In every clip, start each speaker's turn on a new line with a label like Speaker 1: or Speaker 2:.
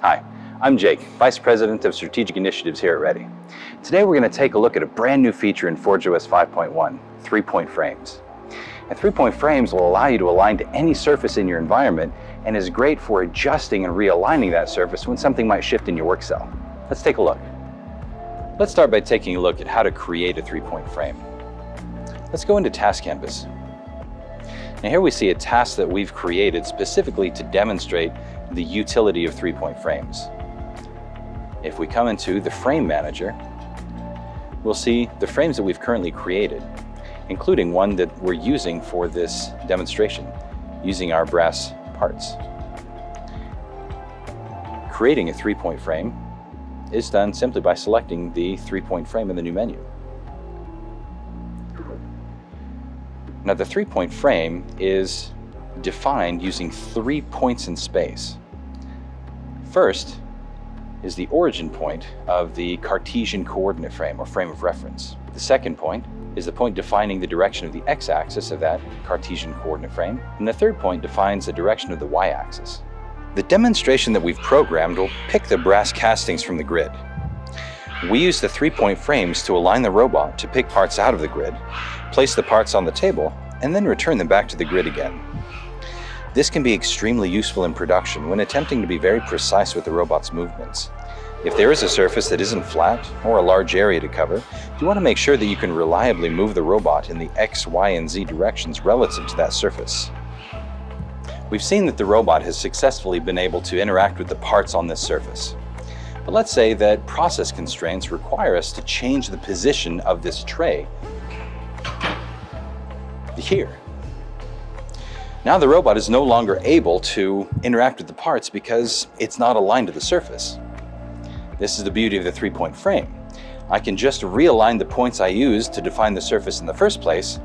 Speaker 1: Hi, I'm Jake, Vice President of Strategic Initiatives here at Ready. Today we're going to take a look at a brand new feature in ForgeOS 5.1, three-point frames. And three-point frames will allow you to align to any surface in your environment and is great for adjusting and realigning that surface when something might shift in your work cell. Let's take a look. Let's start by taking a look at how to create a three-point frame. Let's go into Task Canvas. Now here we see a task that we've created specifically to demonstrate the utility of three-point frames. If we come into the Frame Manager, we'll see the frames that we've currently created, including one that we're using for this demonstration, using our brass parts. Creating a three-point frame is done simply by selecting the three-point frame in the new menu. Now the three-point frame is defined using three points in space. First is the origin point of the Cartesian coordinate frame or frame of reference. The second point is the point defining the direction of the x-axis of that Cartesian coordinate frame. And the third point defines the direction of the y-axis. The demonstration that we've programmed will pick the brass castings from the grid. We use the three-point frames to align the robot to pick parts out of the grid, place the parts on the table, and then return them back to the grid again. This can be extremely useful in production when attempting to be very precise with the robot's movements. If there is a surface that isn't flat or a large area to cover, you want to make sure that you can reliably move the robot in the X, Y, and Z directions relative to that surface. We've seen that the robot has successfully been able to interact with the parts on this surface. But let's say that process constraints require us to change the position of this tray here. Now the robot is no longer able to interact with the parts because it's not aligned to the surface. This is the beauty of the three-point frame. I can just realign the points I used to define the surface in the first place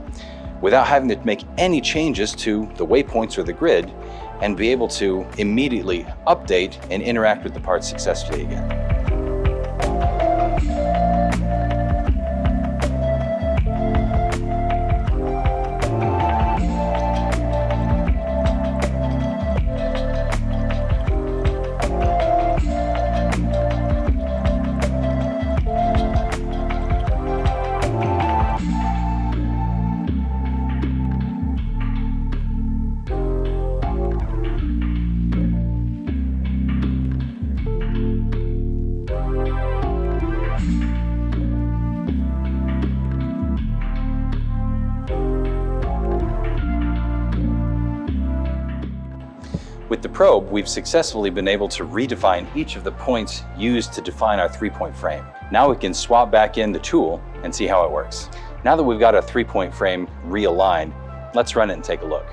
Speaker 1: without having to make any changes to the waypoints or the grid and be able to immediately update and interact with the parts successfully again. With the probe, we've successfully been able to redefine each of the points used to define our three-point frame. Now we can swap back in the tool and see how it works. Now that we've got our three-point frame realigned, let's run it and take a look.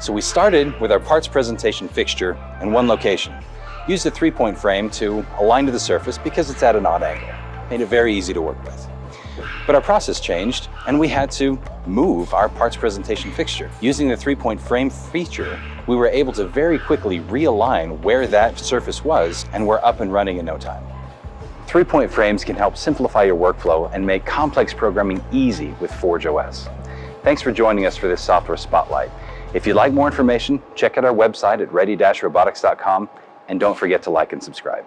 Speaker 1: So we started with our parts presentation fixture in one location. Used a three-point frame to align to the surface because it's at an odd angle. Made it very easy to work with. But our process changed and we had to move our parts presentation fixture. Using the three-point frame feature, we were able to very quickly realign where that surface was and we're up and running in no time. Three-point frames can help simplify your workflow and make complex programming easy with Forge OS. Thanks for joining us for this software spotlight. If you'd like more information, check out our website at ready-robotics.com and don't forget to like and subscribe.